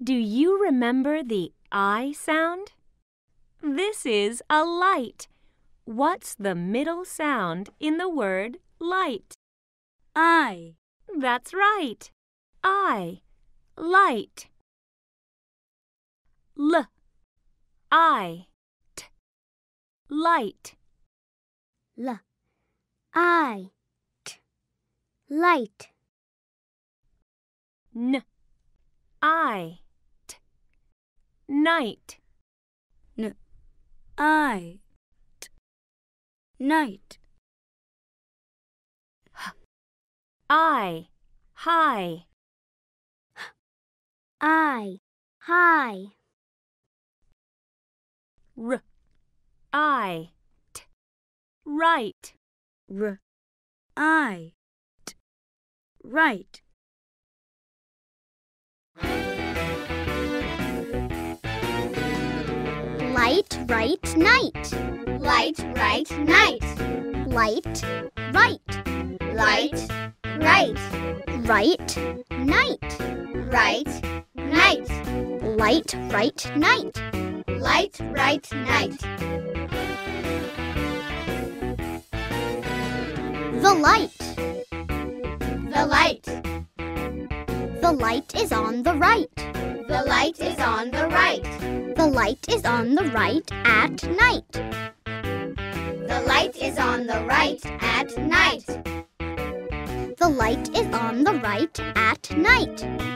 Do you remember the I sound? This is a light. What's the middle sound in the word light? I. That's right. I. Light. L. I. T. Light. L. I. T. Light. N. I. Night. N. I. T. Night. I. High. I. High. R. I. T. Right. R. I. T. Right. Light, right, night. Light, right, night. Light, right. Light, right. Right, night. Right, night. Light, right, night. Light, right, night. The light. The light. The light is on the right. The light is on the right. The light is on the right at night. The light is on the right at night. The light is on the right at night. The light is on the right at night.